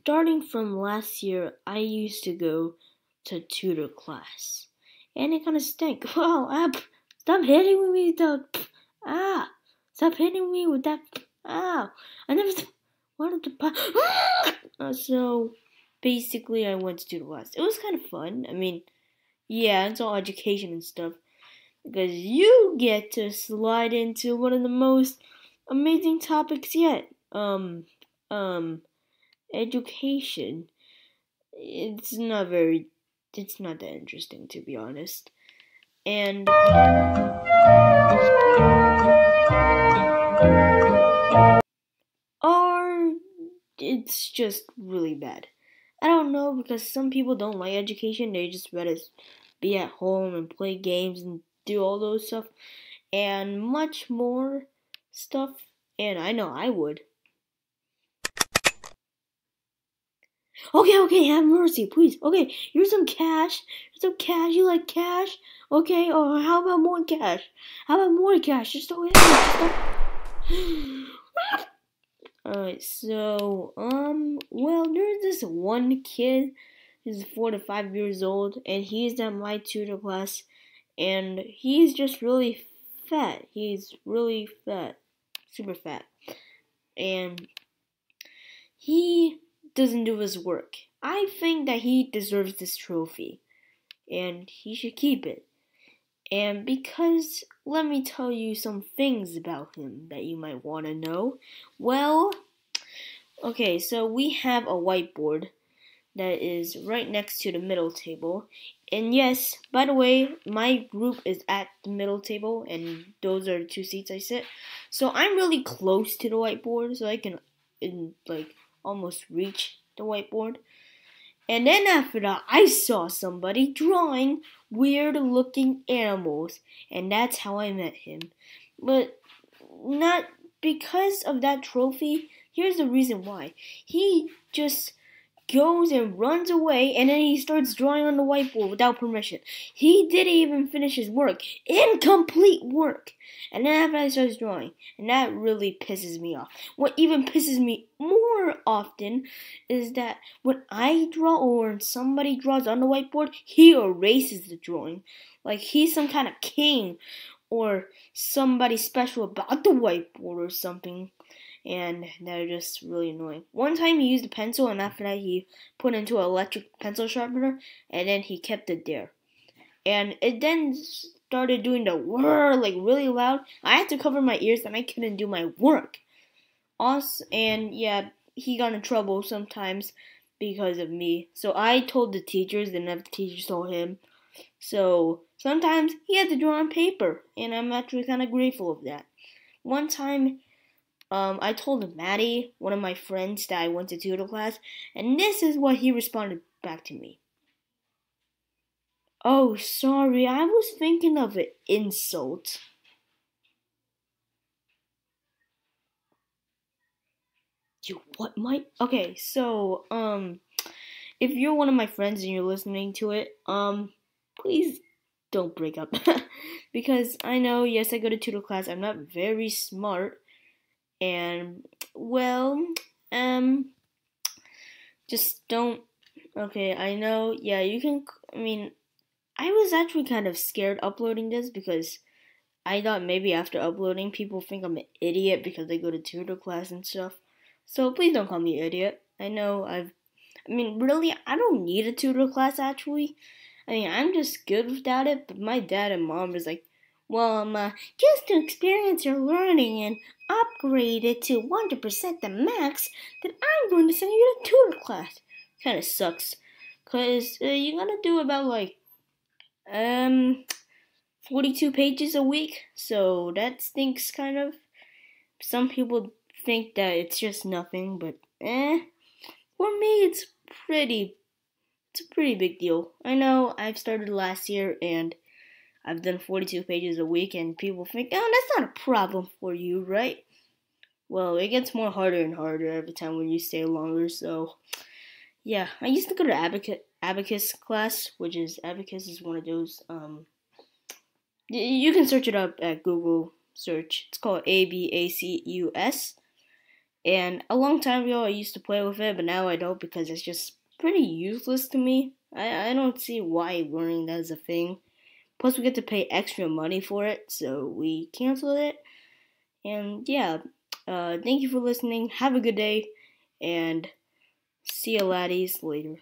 starting from last year, I used to go to tutor class, and it kind of stank. Wow, ah, stop hitting me with that! Ah, stop hitting me with that! Ah, I never wanted to. uh, so basically, I went to tutor class. It was kind of fun. I mean, yeah, it's all education and stuff because you get to slide into one of the most amazing topics yet. Um, um, education. It's not very, it's not that interesting to be honest. And. Or it's just really bad. I don't know because some people don't like education. They just rather be at home and play games and do all those stuff and much more stuff. And I know I would. Okay, okay, have mercy, please. Okay, here's some cash. Here's some cash. You like cash? Okay, or oh, how about more cash? How about more cash? Just don't Alright, so, um, well, there's this one kid. He's four to five years old, and he's at my tutor class, and he's just really fat. He's really fat, super fat, and he doesn't do his work. I think that he deserves this trophy, and he should keep it. And because let me tell you some things about him that you might want to know. Well, okay, so we have a whiteboard that is right next to the middle table. And yes, by the way, my group is at the middle table, and those are the two seats I sit. So I'm really close to the whiteboard, so I can, in, like, almost reach the whiteboard. And then after that, I saw somebody drawing weird looking animals, and that's how I met him. But not because of that trophy. Here's the reason why. He just goes and runs away, and then he starts drawing on the whiteboard without permission. He didn't even finish his work. Incomplete work. And then after I starts drawing, and that really pisses me off. What even pisses me more often is that when I draw or when somebody draws on the whiteboard, he erases the drawing. Like he's some kind of king or somebody special about the whiteboard or something and they're just really annoying. One time he used a pencil, and after that he put into an electric pencil sharpener, and then he kept it there. And it then started doing the whir like really loud. I had to cover my ears, and I couldn't do my work. Also, and yeah, he got in trouble sometimes because of me. So I told the teachers, and the teachers told him. So sometimes he had to draw on paper, and I'm actually kind of grateful of that. One time um, I told Maddie, one of my friends, that I went to tutor class, and this is what he responded back to me. Oh, sorry, I was thinking of an insult. You what, Mike? Okay, so, um, if you're one of my friends and you're listening to it, um, please don't break up. because I know, yes, I go to tutor class, I'm not very smart, and well, um, just don't. Okay, I know. Yeah, you can. I mean, I was actually kind of scared uploading this because I thought maybe after uploading, people think I'm an idiot because they go to tutor class and stuff. So please don't call me idiot. I know I've. I mean, really, I don't need a tutor class actually. I mean, I'm just good without it, but my dad and mom is like, well, um, uh, just to experience your learning and upgrade it to 100% the max, then I'm going to send you to tutor class. Kind of sucks. Because uh, you're going to do about like, um, 42 pages a week. So that stinks kind of. Some people think that it's just nothing, but eh. For me, it's pretty, it's a pretty big deal. I know I've started last year and I've done 42 pages a week, and people think, oh, that's not a problem for you, right? Well, it gets more harder and harder every time when you stay longer, so yeah. I used to go to abacus, abacus class, which is abacus is one of those. Um, you can search it up at Google search. It's called A B A C U S, And a long time ago, I used to play with it, but now I don't because it's just pretty useless to me. I, I don't see why learning that is a thing. Plus, we get to pay extra money for it, so we canceled it. And yeah, uh, thank you for listening. Have a good day, and see you laddies later.